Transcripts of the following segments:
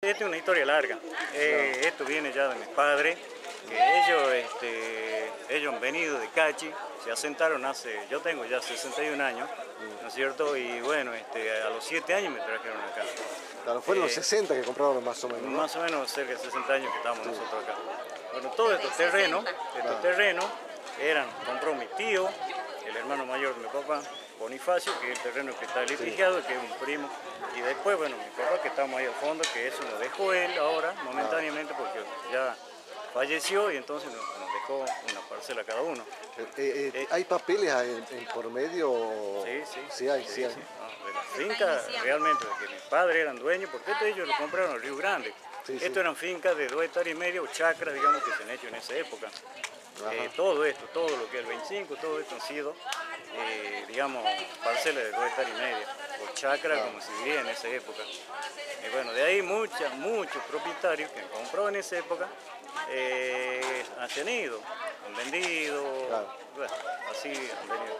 Esta es una historia larga. Eh, esto viene ya de mis padres, que ellos, este, ellos han venido de Cachi, se asentaron hace, yo tengo ya 61 años, ¿no es cierto? Y bueno, este, a los 7 años me trajeron acá. Claro, fueron los Eh, 60 que compraron más o menos. ¿no? Más o menos cerca de 60 años que estamos nosotros acá. Bueno, todos estos terrenos, estos terrenos eran, compró mi tío, el hermano mayor de mi papá, Bonifacio, que es el terreno que está litigiado, que es un primo, y después, bueno, mi papá que estamos ahí al fondo, que eso lo dejó él ahora, momentáneamente, porque ya falleció y entonces nos, nos dejó una parcela cada uno. Eh, eh, eh, ¿Hay papeles en, en por medio? Sí, sí. Sí hay, sí hay. No, de la finca realmente, de que mis padres eran dueños, porque esto ellos lo compraron en Río Grande. Sí, sí. Esto eran fincas de dos hectáreas y medio, o chacras, digamos, que se han hecho en esa época. Eh, todo esto, todo lo que es el 25, todo esto han sido, eh, digamos, parcelas de dos hectáreas y media, o chacra, como se diría en esa época. Y bueno, de ahí muchas, muchos propietarios que comprado en esa época eh, han ido, han vendido, Claro. bueno, así han venido.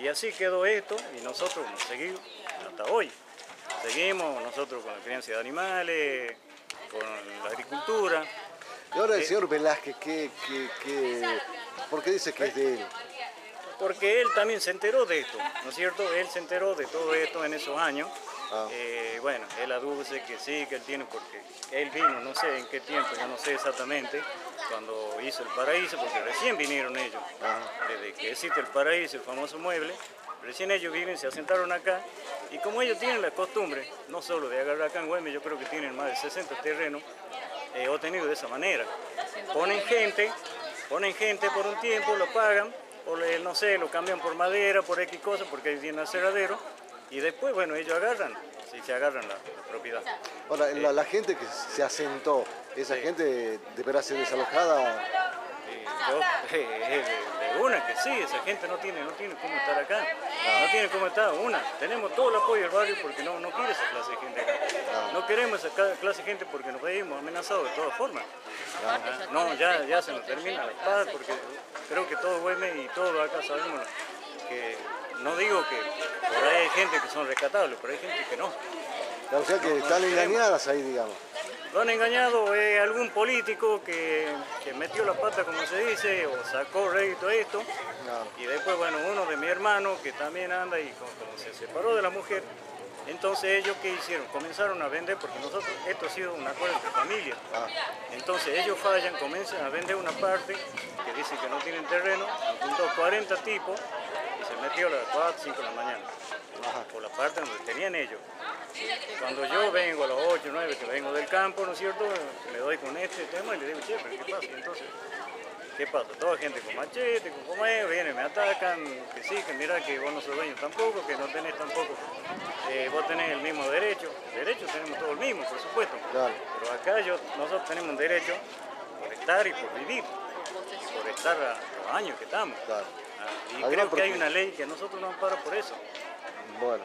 Y así quedó esto y nosotros hemos seguido hasta hoy. Seguimos nosotros con la crianza de animales, con la agricultura. Y ahora el señor Velázquez, ¿qué, qué, qué- por qué dice que es de él? Porque él también se enteró de esto, ¿no es cierto? Él se enteró de todo esto en esos años. Ah. Eh, bueno, él aduce que sí, que él tiene, porque él vino, no sé en qué tiempo, yo no sé exactamente, cuando hizo el paraíso, porque recién vinieron ellos. Desde que existe el paraíso, el famoso mueble, recién ellos vienen, se asentaron acá. Y como ellos tienen la costumbre, no solo de agarrar acá en Güemes, yo creo que tienen más de 60 terrenos eh, obtenidos de esa manera. Ponen gente, ponen gente por un tiempo, lo pagan, o le- no sé, lo cambian por madera, por X cosas, porque ahí tienen aseradero, y después, bueno, ellos agarran, si se agarran la, la propiedad. Ahora, la, la gente que se asentó, esa Sí. gente deberá ser desalojada. Y yo, eh, de, una que sí, esa gente no tiene, no tiene cómo estar acá, tiene cómo estar, una, tenemos todo el apoyo del barrio porque no, no quiere esa clase de gente acá, no queremos esa clase de gente porque nos veíamos amenazados de todas formas. No, ya, ya se nos termina la paz porque creo que todo Güemes y todo acá sabemos que, no digo que por ahí hay gente que son rescatables, pero hay gente que no. O sea que están engañadas ahí, digamos. Lo han engañado eh, algún político que, que metió la pata, como se dice, o sacó rédito a esto. No. Y después, bueno, uno de mi hermano que también anda y como, como se separó de la mujer, entonces ellos qué hicieron? Comenzaron a vender, porque nosotros, esto ha sido un acuerdo entre familias. Entonces ellos fallan, comienzan a vender una parte que dicen que no tienen terreno, juntó 40 tipos metió a las 4, 5 de la mañana. Por la parte donde tenían ellos. Cuando yo vengo a las 8, 9, que vengo del campo, ¿no es cierto? Le doy con este tema y le digo, che, pero ¿qué pasa? Entonces, ¿qué pasa? Toda gente con machete, con comeo, vienen, me atacan, que sí, que mira que vos no sos dueño tampoco, que no tenés tampoco, eh, vos tenés el mismo derecho. Derecho tenemos todo el mismo, por supuesto. Claro. Pero acá yo, nosotros tenemos un derecho por estar y por vivir, y por estar a los años que estamos. Claro. Y Además, creo que hay una ley que a nosotros nos ampara por eso. Bueno.